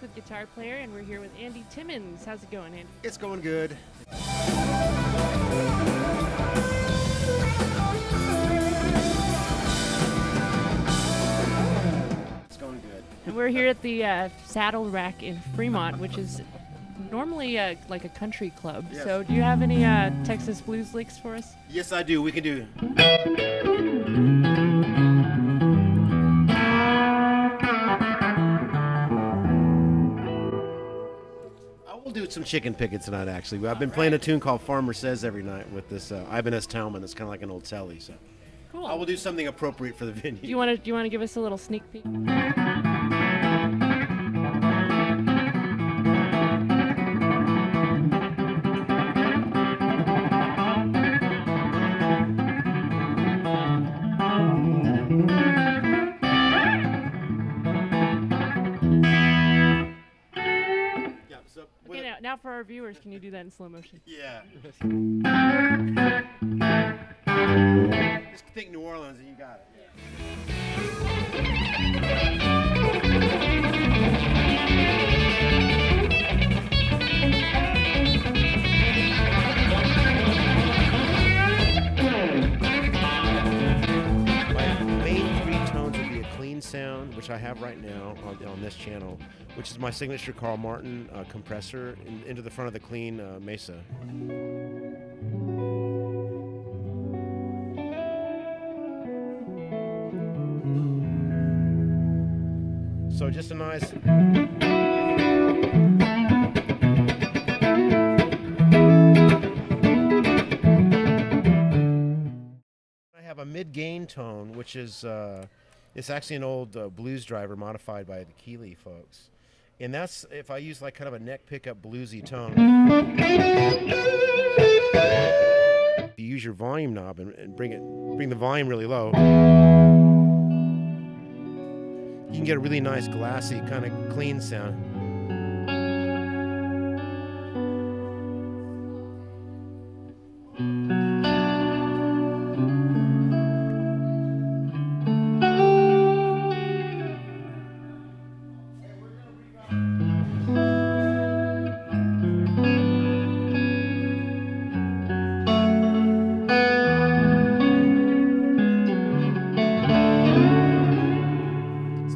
With Guitar Player, and we're here with Andy Timmons. How's it going, Andy? It's going good. It's going good. And we're here at the uh, Saddle Rack in Fremont, which is normally uh, like a country club. Yes. So, do you have any uh, Texas blues licks for us? Yes, I do. We can do. I some chicken picking tonight. Actually, I've been playing a tune called "Farmer Says" every night with this uh, Ibanez Talman. It's kind of like an old telly. So Cool. I will do something appropriate for the venue. do you want to do you want to give us a little sneak peek? Our viewers, can you do that in slow motion? Yeah. Just think New Orleans and you got it. My main three tones would be a clean sound, which I have right now on, on this channel, which is my signature Carl Martin uh, compressor in, into the front of the clean uh, Mesa. So just a nice. I have a mid-gain tone, which is uh, it's actually an old uh, blues driver modified by the Keeley folks, and that's if I use like kind of a neck pickup bluesy tone. If you use your volume knob and, and bring it, bring the volume really low, you can get a really nice glassy kind of clean sound.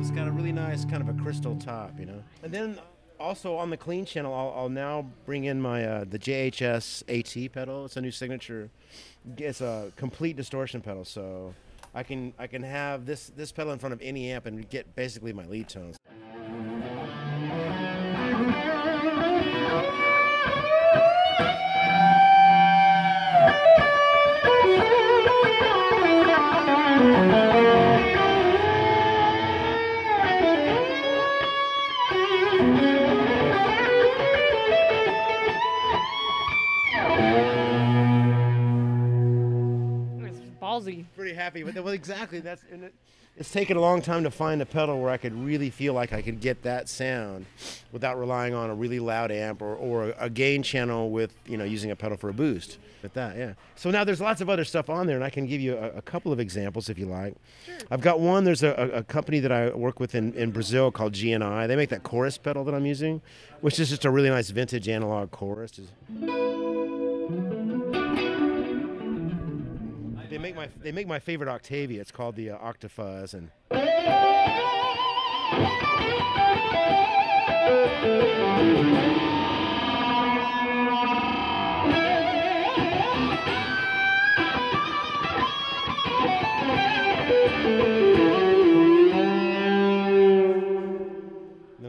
It's got a really nice kind of a crystal top, you know. And then also on the clean channel, I'll, I'll now bring in my uh, the JHS AT pedal. It's a new signature. It's a complete distortion pedal, so I can I can have this this pedal in front of any amp and get basically my lead tones. Happy with it. Well, exactly. That's it, it's taken a long time to find a pedal where I could really feel like I could get that sound without relying on a really loud amp or, or a gain channel with you know using a pedal for a boost. At that, yeah. So now there's lots of other stuff on there, and I can give you a, a couple of examples if you like. Sure. I've got one. There's a, a, a company that I work with in, in Brazil called GNI. They make that chorus pedal that I'm using, which is just a really nice vintage analog chorus. They make my they make my favorite Octavia. It's called the uh, Octafuzz, and then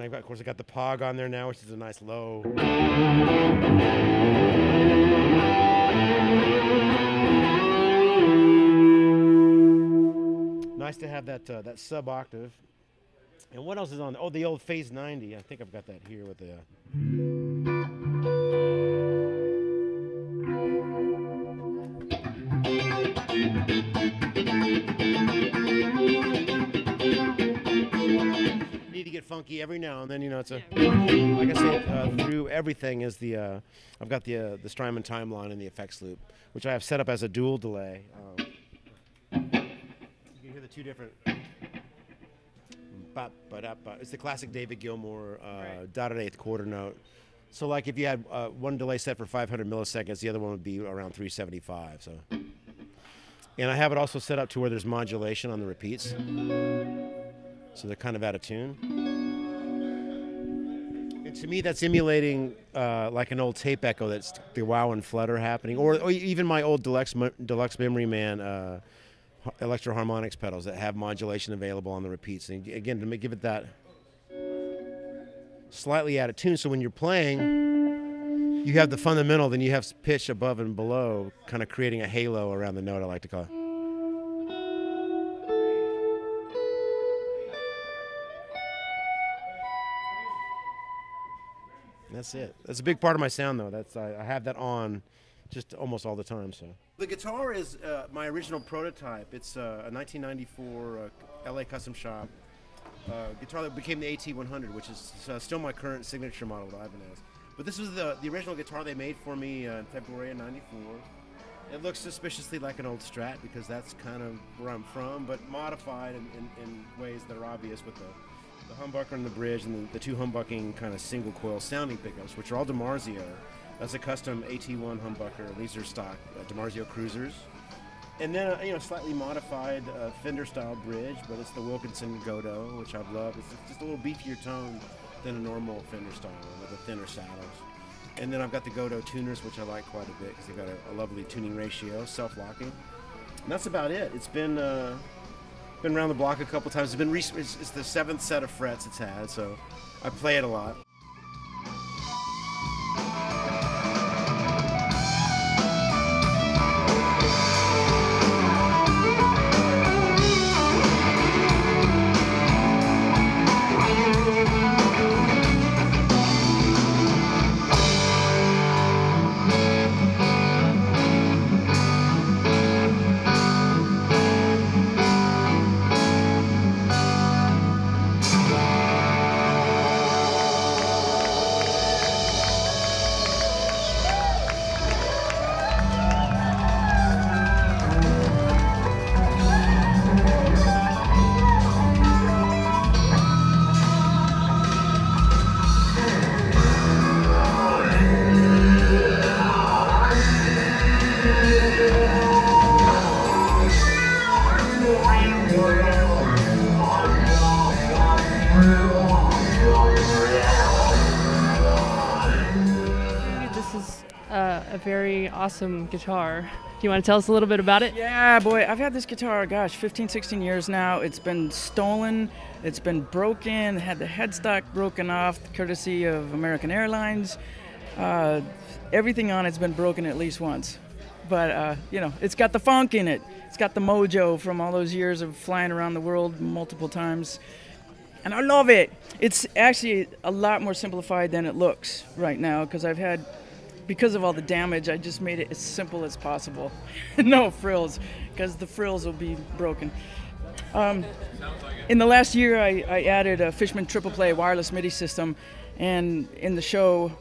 I've got, of course, I got the Pog on there now, which is a nice low. Nice to have that uh, that sub octave. And what else is on? Oh, the old Phase 90. I think I've got that here with the. Need to get funky every now and then. You know, it's a like I said uh, through everything is the uh, I've got the uh, the Strymon timeline and the effects loop, which I have set up as a dual delay. Um, you can hear the two different. ba, ba, da, ba. It's the classic David Gilmour uh, Right. dotted eighth quarter note. So like if you had uh, one delay set for 500 milliseconds, the other one would be around 375. So, and I have it also set up to where there's modulation on the repeats, so they're kind of out of tune. And to me, that's emulating uh, like an old tape echo that's the wow and flutter happening, or, or even my old deluxe deluxe memory man. Uh, Electro-Harmonix pedals that have modulation available on the repeats, and again to give it that slightly out of tune. So when you're playing, you have the fundamental, then you have pitch above and below, kind of creating a halo around the note. I like to call it. That's it. That's a big part of my sound, though. That's I, I have that on just almost all the time. So the guitar is uh, my original prototype. It's uh, a 1994 uh, LA Custom Shop uh, guitar that became the AT100, which is uh, still my current signature model that Ibanez has. But this was the, the original guitar they made for me uh, in February of '94. It looks suspiciously like an old Strat because that's kind of where I'm from, but modified in, in, in ways that are obvious with the, the humbucker and the bridge and the, the two humbucking kind of single coil sounding pickups, which are all DiMarzio. That's a custom AT1 humbucker. Are stock uh, DiMarzio Cruisers. And then, uh, you know, slightly modified uh, Fender style bridge, but it's the Wilkinson Gotoh, which I've loved. It's just a little beefier tone than a normal Fender style with the thinner saddles. And then I've got the Gotoh tuners, which I like quite a bit because they've got a, a lovely tuning ratio, self locking. And that's about it. It's been uh, been around the block a couple times. It's been it's, it's the seventh set of frets it's had, so I play it a lot. Uh, a very awesome guitar. Do you want to tell us a little bit about it? Yeah, boy, I've had this guitar, gosh, 15, 16 years now. It's been stolen, it's been broken, had the headstock broken off, courtesy of American Airlines. Uh, everything on it's been broken at least once. But, uh, you know, it's got the funk in it. It's got the mojo from all those years of flying around the world multiple times. And I love it. It's actually a lot more simplified than it looks right now because I've had because of all the damage, I just made it as simple as possible. no frills, because the frills will be broken. Um, in the last year, I, I added a Fishman triple play wireless MIDI system, and in the show,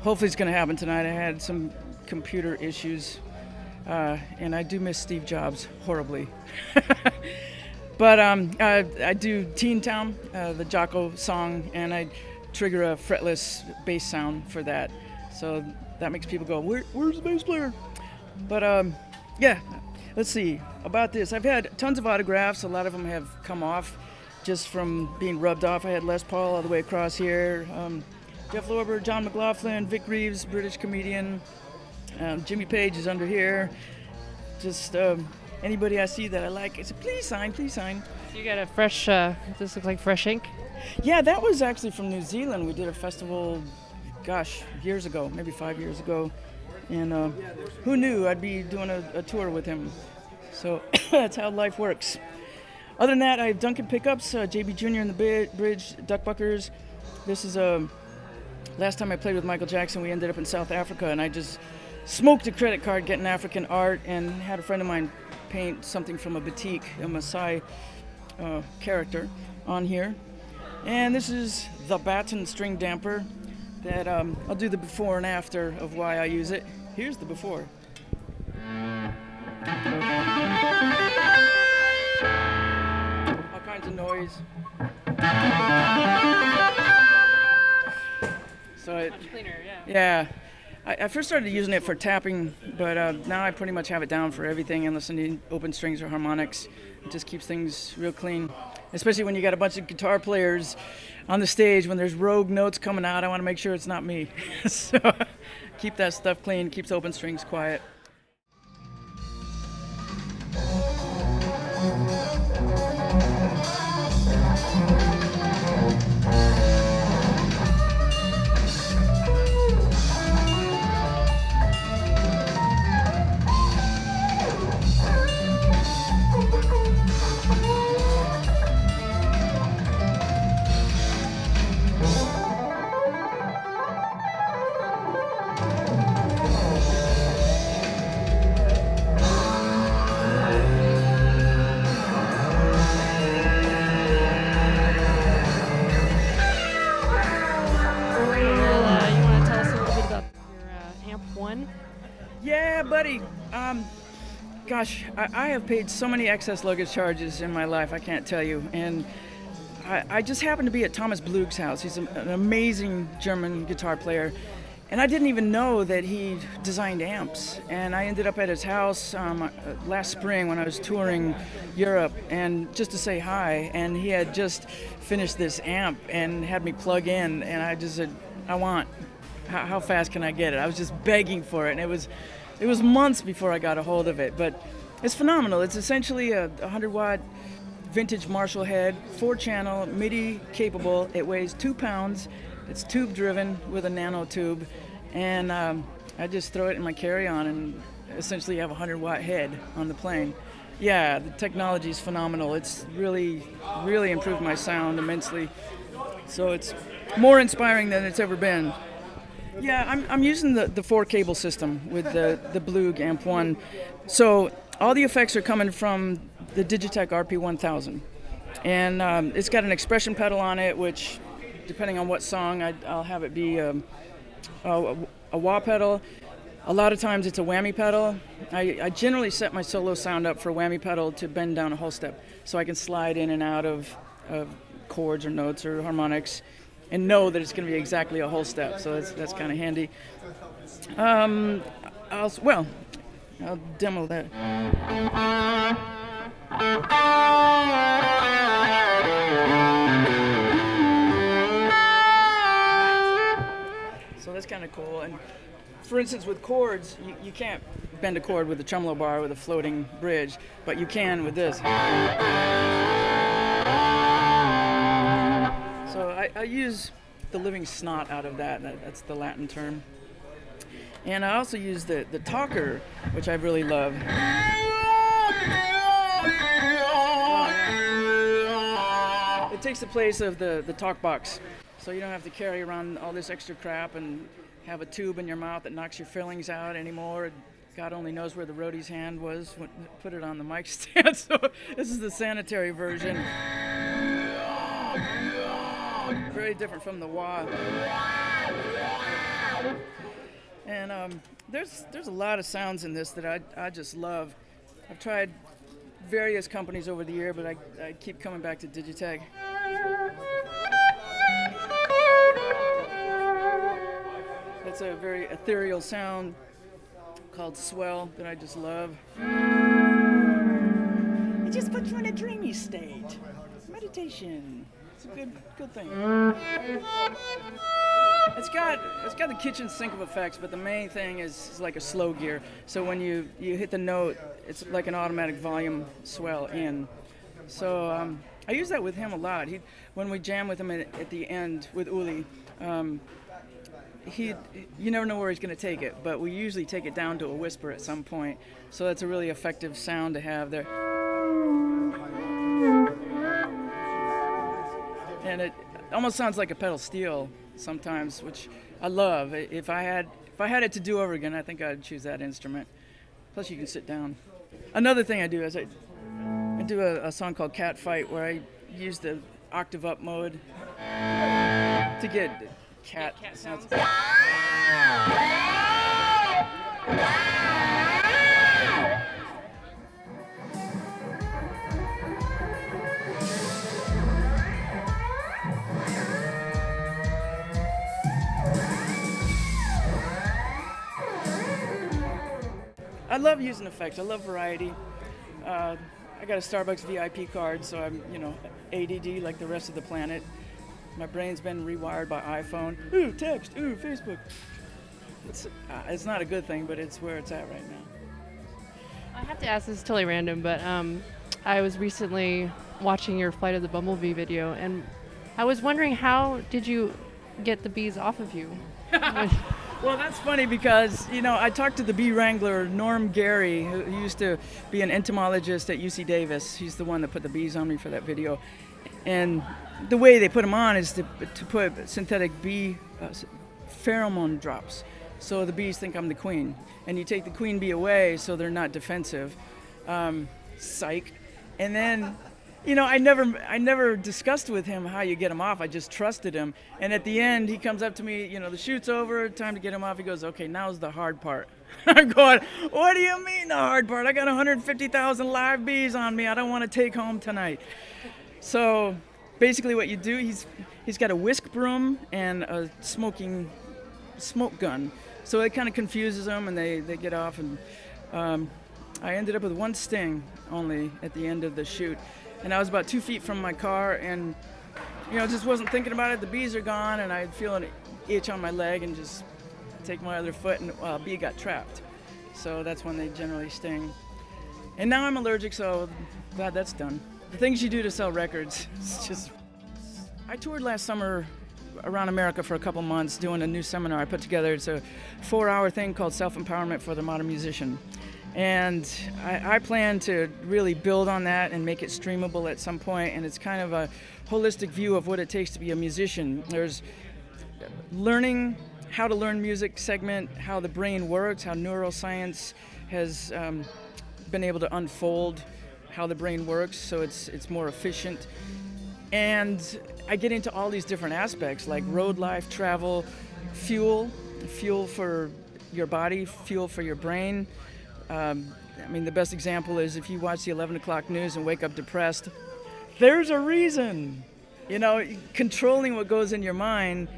hopefully it's going to happen tonight. I had some computer issues, uh, and I do miss Steve Jobs horribly. But um, uh, I do Teen Town, uh, the Jaco song, and I trigger a fretless bass sound for that. So that makes people go, Where, "Where's the bass player?" But um, yeah, let's see about this. I've had tons of autographs. A lot of them have come off just from being rubbed off. I had Les Paul all the way across here. Um, Jeff Lorber, John McLaughlin, Vic Reeves, British comedian. Um, Jimmy Page is under here. Just um, anybody I see that I like, I say, please sign, please sign. You got a fresh. Uh, this looks like fresh ink. Yeah, that was actually from New Zealand. We did a festival, gosh, years ago, maybe five years ago. And uh, who knew I'd be doing a, a tour with him? So that's how life works. Other than that, I have Duncan pickups, uh, JB Jr. in the bridge, Duckbuckers. This is um, last time I played with Michael Jackson. We ended up in South Africa, and I just smoked a credit card getting African art, and had a friend of mine paint something from a batik, a Maasai uh, character, on here. And this is the Batten string damper that um, I'll do the before and after of why I use it. Here's the before. All kinds of noise. So it, Much cleaner, yeah. yeah. I, I first started using it for tapping, but uh, now I pretty much have it down for everything unless I need open strings or harmonics. It just keeps things real clean, especially when you got a bunch of guitar players on the stage. When there's rogue notes coming out, I want to make sure it's not me. so keep that stuff clean, keeps open strings quiet. Gosh, I, I have paid so many excess luggage charges in my life, I can't tell you. And I, I just happened to be at Thomas Blug's house. He's a, an amazing German guitar player. And I didn't even know that he designed amps. And I ended up at his house um, uh, last spring when I was touring Europe and just to say hi. And he had just finished this amp and had me plug in. And I just said, I want how, how fast can I get it? I was just begging for it, and it was, it was months before I got a hold of it. But it's phenomenal. It's essentially a 100 watt vintage Marshall head, four channel, MIDI capable. It weighs two pounds. It's tube driven with a nano tube, and um, I just throw it in my carry on and essentially have a 100 watt head on the plane. Yeah, the technology is phenomenal. It's really, really improved my sound immensely. So it's more inspiring than it's ever been. Yeah, I'm, I'm using the, the four cable system with the, the Blue Amp 1. So all the effects are coming from the Digitech RP1000. And um, it's got an expression pedal on it, which, depending on what song, I, I'll have it be um, a, a wah pedal. A lot of times it's a whammy pedal. I, I generally set my solo sound up for whammy pedal to bend down a whole step so I can slide in and out of, of chords or notes or harmonics and know that it's going to be exactly a whole step. So that's, that's kind of handy. Um, well, I'll demo that. So that's kind of cool. And for instance, with chords, you, you can't bend a chord with a tremolo bar with a floating bridge, but you can with this. So I, I use the living snot out of that. that. That's the Latin term. And I also use the, the talker, which I really love. It takes the place of the, the talk box. So you don't have to carry around all this extra crap and have a tube in your mouth that knocks your fillings out anymore. God only knows where the roadie's hand was when put it on the mic stand. So this is the sanitary version. Very different from the wah. And um, there's there's a lot of sounds in this that I, I just love. I've tried various companies over the year, but I, I keep coming back to Digitech. That's a very ethereal sound called swell that I just love. It just puts you in a dreamy state. Meditation. It's a good good thing. It's got it's got the kitchen sink of effects, but the main thing is, is like a slow gear. So when you you hit the note, it's like an automatic volume swell in. So um, I use that with him a lot. He when we jam with him at, at the end with Uli. Um, he, you never know where he's going to take it, but we usually take it down to a whisper at some point. So that's a really effective sound to have there. And it almost sounds like a pedal steel sometimes, which I love. If I had if I had it to do over again, I think I'd choose that instrument. Plus, you can sit down. Another thing I do is I, I do a, a song called Cat Fight where I use the octave up mode to get cat, cat sounds. Love using effects. I love variety. Uh, I got a Starbucks VIP card, so I'm, you know, ADD like the rest of the planet. My brain's been rewired by iPhone. Ooh, text. Ooh, Facebook. It's, uh, it's not a good thing, but it's where it's at right now. I have to ask this is totally random, but um, I was recently watching your Flight of the Bumblebee video, and I was wondering how did you get the bees off of you? Well, that's funny because, you know, I talked to the bee wrangler, Norm Gary, who used to be an entomologist at UC Davis. He's the one that put the bees on me for that video. And the way they put them on is to, to put synthetic bee uh, pheromone drops. So the bees think I'm the queen. And you take the queen bee away so they're not defensive. Um, psych. And then you know, I never, I never discussed with him how you get him off. I just trusted him. And at the end, he comes up to me. You know, the shoot's over. Time to get him off. He goes, "Okay, now's the hard part." I'm going, "What do you mean the hard part? I got 150,000 live bees on me. I don't want to take home tonight." So, basically, what you do, he's, he's got a whisk broom and a smoking smoke gun. So it kind of confuses them, and they, they get off. And um, I ended up with one sting only at the end of the shoot and I was about two feet from my car, and you know, just wasn't thinking about it. The bees are gone, and I'd feel an itch on my leg, and just take my other foot, and a bee got trapped. So that's when they generally sting. And now I'm allergic, so glad that's done. The things you do to sell records, it's just. I toured last summer around America for a couple months doing a new seminar I put together. It's a four hour thing called Self Empowerment for the Modern Musician. And I, I, plan to really build on that and make it streamable at some point. And it's kind of a holistic view of what it takes to be a musician. There's learning how to learn music segment, how the brain works, how neuroscience has um, been able to unfold how the brain works so it's it's more efficient. And I get into all these different aspects like road life, travel, fuel, fuel for your body, fuel for your brain. Um, I mean, the best example is if you watch the 11 o'clock news and wake up depressed, there's a reason. You know, controlling what goes in your mind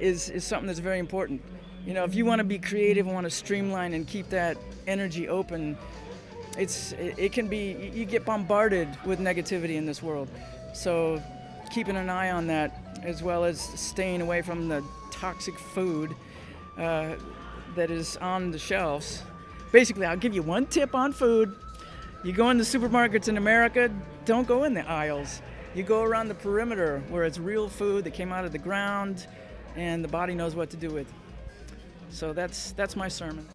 is, is something that's very important. You know, if you want to be creative and want to streamline and keep that energy open, it's it, can be you get bombarded with negativity in this world. So keeping an eye on that as well as staying away from the toxic food uh, that is on the shelves basically, I'll give you one tip on food. You go in the supermarkets in America, don't go in the aisles. You go around the perimeter where it's real food that came out of the ground and the body knows what to do with. So that's that's my sermon.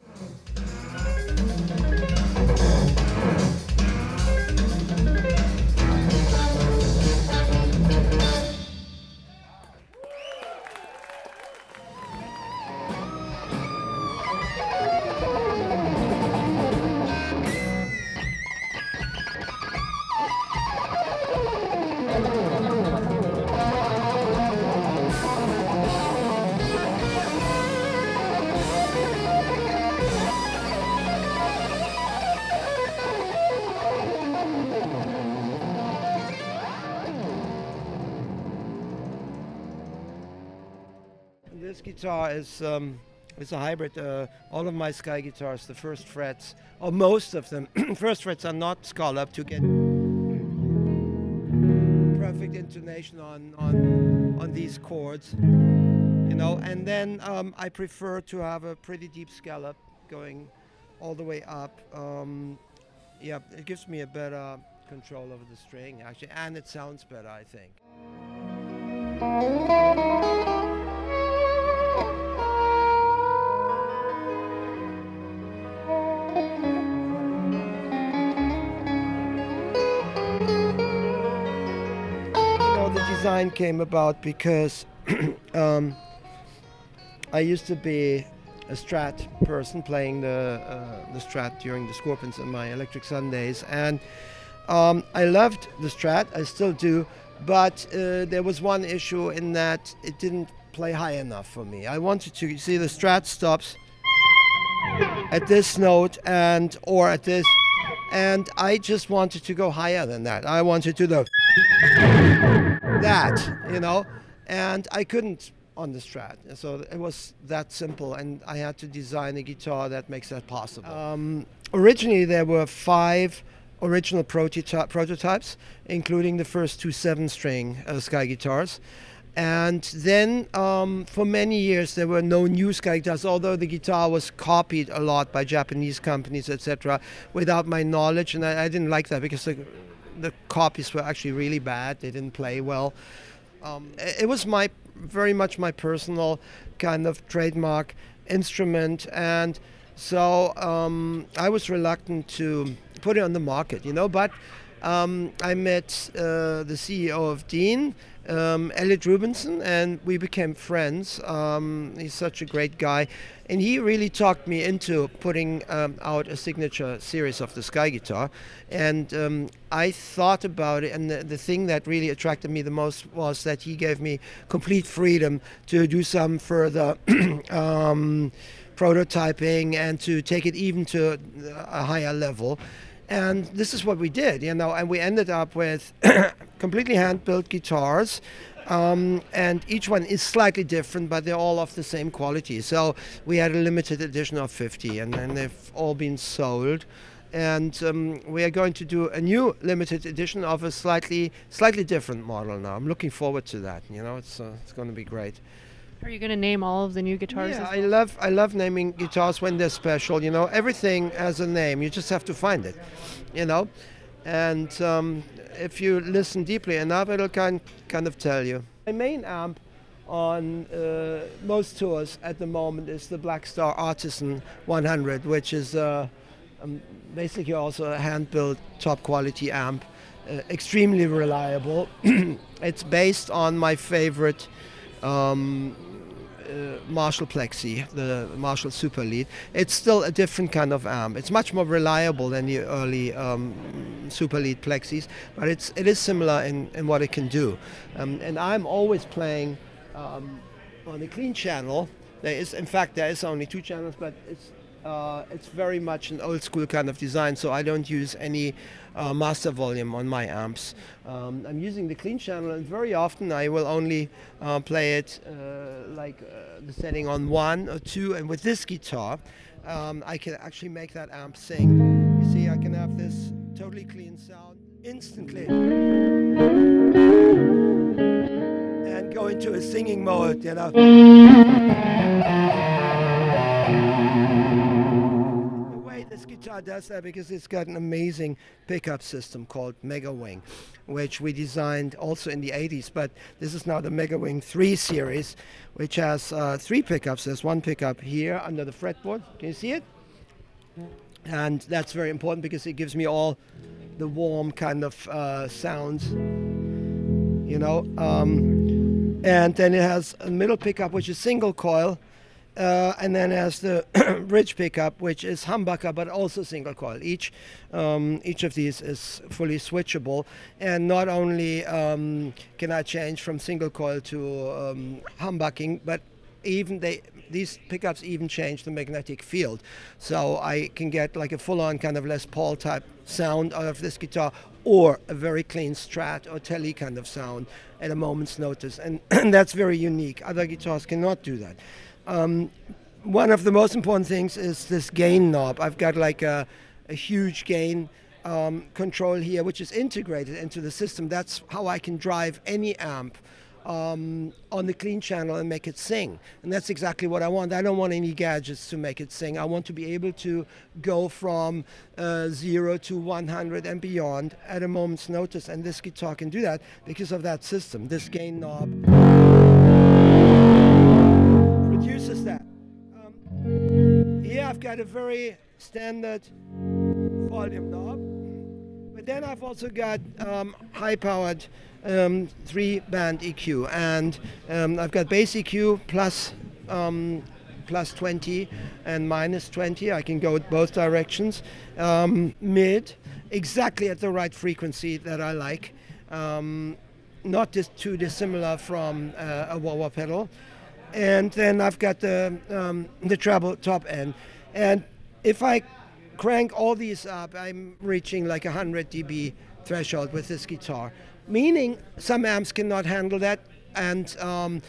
Guitar is um, it's a hybrid. Uh, all of my Sky guitars, the first frets, or most of them, first frets are not scalloped to get perfect intonation on on on these chords. You know, and then um, I prefer to have a pretty deep scallop going all the way up. Um, yeah, it gives me a better control over the string actually, and it sounds better, I think. Design came about because um, I used to be a Strat person playing the uh, the Strat during the Scorpions and my Electric Sun days, and um, I loved the Strat. I still do, but uh, there was one issue in that it didn't play high enough for me. I wanted to see the Strat stops at this note and or at this, and I just wanted to go higher than that. I wanted to the that, you know, and I couldn't on the Strat. So it was that simple, and I had to design a guitar that makes that possible. Um, originally, there were five original prototy- prototypes, including the first two seven-string uh, Sky guitars. And then um, for many years there were no new Sky guitars, although the guitar was copied a lot by Japanese companies, etc., without my knowledge, and I, I didn't like that because the, the copies were actually really bad. They didn't play well. Um, it, was my very much my personal kind of trademark instrument, and so um, I was reluctant to put it on the market, you know. But um, I met uh, the CEO of Dean, um, Elliot Rubinson, and we became friends. Um, he's such a great guy, and he really talked me into putting um, out a signature series of the Sky guitar. And um, I thought about it, and the, the thing that really attracted me the most was that he gave me complete freedom to do some further. Um, prototyping and to take it even to a higher level and this is what we did, you know, and we ended up with completely hand-built guitars. Um, and each one is slightly different, but they're all of the same quality. So we had a limited edition of 50, and then they've all been sold. And um, we are going to do a new limited edition of a slightly slightly different model now. I'm looking forward to that. You know, it's uh, it's going to be great. Are you going to name all of the new guitars? Yeah, as I love I love naming guitars when they're special. You know, everything has a name. You just have to find it. You know, and um, if you listen deeply enough, it'll kind kind of tell you. My main amp on uh, most tours at the moment is the Blackstar Artisan 100, which is uh, um, basically also a hand-built top quality amp, uh, extremely reliable. it's based on my favorite. Um, uh, Marshall Plexi, the Marshall Super Lead. It's still a different kind of amp. It's much more reliable than the early um, Super Lead Plexis, but it's it is similar in, in what it can do. Um, and I'm always playing um, on the clean channel. There is, in fact, there is only two channels, but it's uh, it's very much an old school kind of design, so I don't use any uh, master volume on my amps. Um, I'm using the clean channel, and very often I will only uh, play it uh, like uh, the setting on one or two. And with this guitar, um, I can actually make that amp sing. You see, I can have this totally clean sound instantly. And go into a singing mode, you know. Guitar does that because it's got an amazing pickup system called Mega Wing, which we designed also in the 80s. But this is now the Mega Wing 3 series, which has uh, three pickups. There's one pickup here under the fretboard. Can you see it? And that's very important because it gives me all the warm kind of uh, sounds, you know. Um, and then it has a middle pickup, which is single coil. Uh, and then has the bridge pickup, which is humbucker, but also single coil. Each um, each of these is fully switchable, and not only um, can I change from single coil to um, humbucking, but even they these pickups even change the magnetic field, so I can get like a full-on kind of Les Paul type sound out of this guitar, or a very clean Strat or Tele kind of sound at a moment's notice, and that's very unique. Other guitars cannot do that. Um, one of the most important things is this gain knob. I've got like a, a huge gain um, control here, which is integrated into the system. That's how I can drive any amp um, on the clean channel and make it sing. And that's exactly what I want. I don't want any gadgets to make it sing. I want to be able to go from uh, zero to 100 and beyond at a moment's notice. And this guitar can do that because of that system. This gain knob I've got a very standard volume knob, but then I've also got um, high-powered um, three-band EQ, and um, I've got bass EQ plus um, plus 20 and minus 20. I can go both directions. Um, mid, exactly at the right frequency that I like. Um, not dis- too dissimilar from uh, a wah-wah pedal. And then I've got the, the treble top end. And if I crank all these up, I'm reaching like a 100 dB threshold with this guitar. Meaning some amps cannot handle that. And um,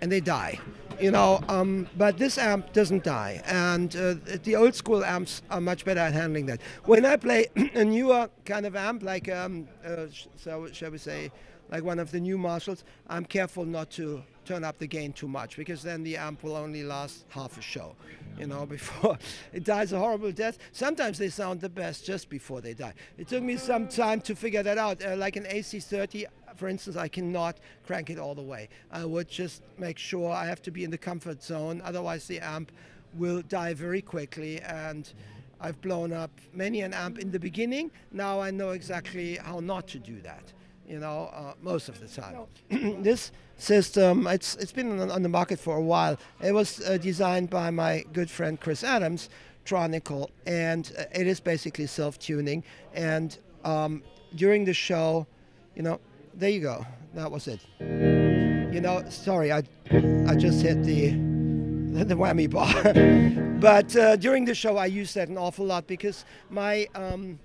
and they die. You know, um, but this amp doesn't die, and uh, the old school amps are much better at handling that. When I play a newer kind of amp, like um, uh, so shall we say, like one of the new Marshalls, I'm careful not to turn up the gain too much because then the amp will only last half a show, you know, before it dies a horrible death. Sometimes they sound the best just before they die. It took me some time to figure that out. Uh, like an AC30, for instance, I cannot crank it all the way. I would just make sure I have to be in the comfort zone, otherwise the amp will die very quickly and I've blown up many an amp in the beginning. Now I know exactly how not to do that you know, uh, most of the time. this system, it's, it's been on, on, the market for a while. It was uh, designed by my good friend Chris Adams, Tronical, and uh, it is basically self-tuning. And um, during the show, you know, there you go. That was it. You know, sorry, I, I just hit the the whammy bar. but uh, during the show, I used that an awful lot because my um,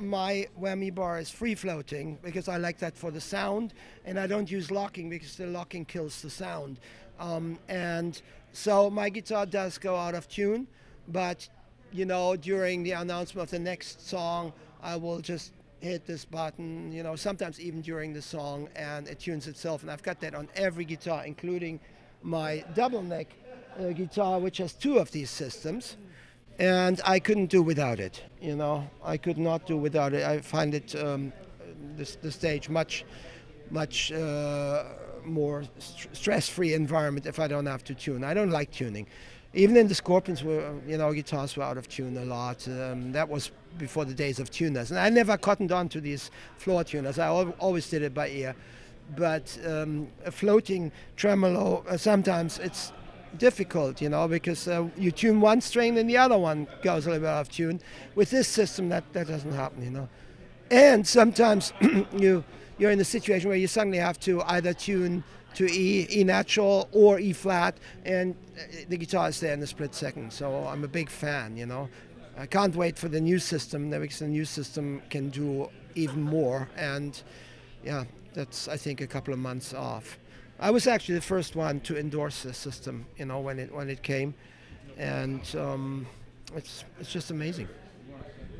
my whammy bar is free floating because I like that for the sound, and I don't use locking because the locking kills the sound. Um, and so my guitar does go out of tune, but you know, during the announcement of the next song, I will just hit this button, you know, sometimes even during the song, and it tunes itself. And I've got that on every guitar, including my double neck uh, guitar, which has two of these systems and I couldn't do without it. You know, I could not do without it. I find it um, the, the stage much, much uh, more st- stress-free environment if I don't have to tune. I don't like tuning. Even in the Scorpions, were you know guitars were out of tune a lot. Um, that was before the days of tuners, and I never cottoned on to these floor tuners. I al- always did it by ear. But um, a floating tremolo, uh, sometimes it's difficult, you know, because uh, you tune one string and the other one goes a little bit off tune. With this system, that, that doesn't happen, you know. And sometimes you you're in a situation where you suddenly have to either tune to E, E natural or E flat, and uh, the guitar is there in a split second. So I'm a big fan, you know. I can't wait for the new system because the new system can do even more. And yeah, that's I think a couple of months off. I was actually the first one to endorse the system, you know, when it when it came, and um, it's it's just amazing.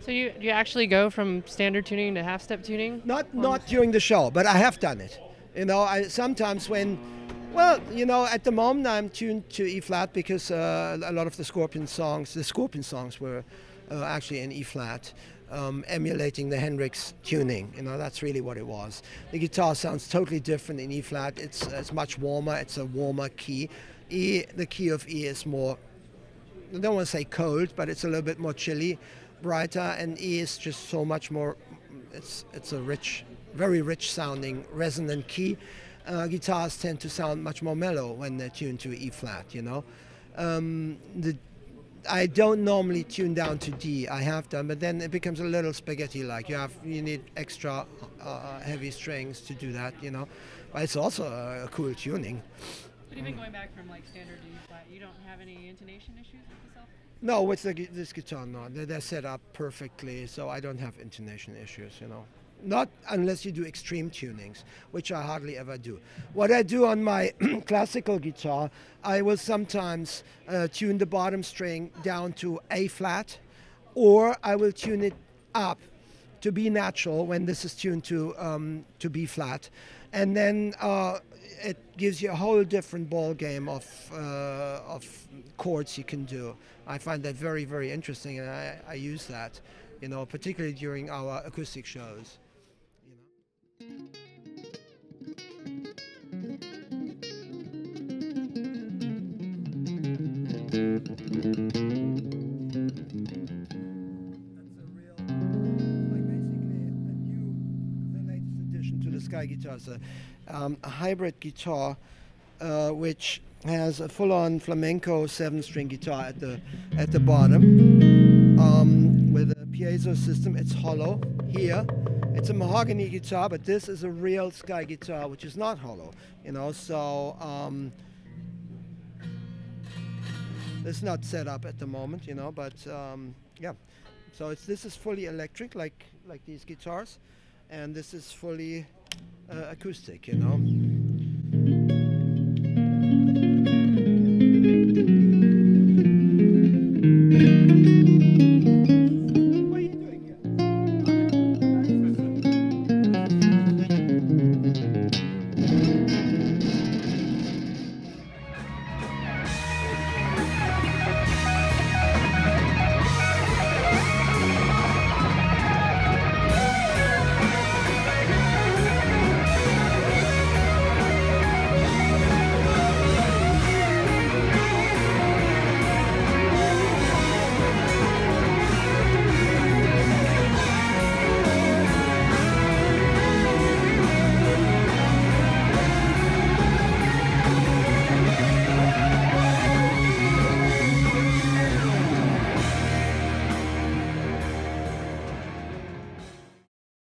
So you you actually go from standard tuning to half step tuning? Not not during the show, but I have done it. You know, I sometimes when, well, you know, at the moment I'm tuned to E flat because uh, a lot of the Scorpion songs, the Scorpion songs were uh, actually in E flat um, emulating the Hendrix tuning. You know, that's really what it was. The guitar sounds totally different in E flat. It's it's much warmer. It's a warmer key. E, the key of E is more. I don't want to say cold, but it's a little bit more chilly, brighter, and E is just so much more. It's it's a rich, very rich sounding resonant key. Uh, guitars tend to sound much more mellow when they're tuned to E flat. You know, um, the I don't normally tune down to D. I have done, but then it becomes a little spaghetti-like. You have you need extra uh, heavy strings to do that, you know. But it's also a, a cool tuning. But even going back from like standard D flat, you don't have any intonation issues with the self? No, with the, this guitar, no. They're set up perfectly, so I don't have intonation issues, you know. Not unless you do extreme tunings, which I hardly ever do. What I do on my classical guitar, I will sometimes uh, tune the bottom string down to A flat, or I will tune it up to B natural when this is tuned to um, to B flat, and then uh, it gives you a whole different ball game of uh, of chords you can do. I find that very very interesting, and I, I use that, you know, particularly during our acoustic shows. Sky guitar. It's like basically a, new vintage edition to the Sky Guitarsa um, a hybrid guitar uh, which has a full-on flamenco seven-string guitar at the at the bottom um, with a piezo system. It's hollow here. It's a mahogany guitar, but this is a real Sky guitar, which is not hollow. You know, so um, it's not set up at the moment. You know, but um, yeah. So it's this is fully electric, like like these guitars, and this is fully uh, acoustic. You know.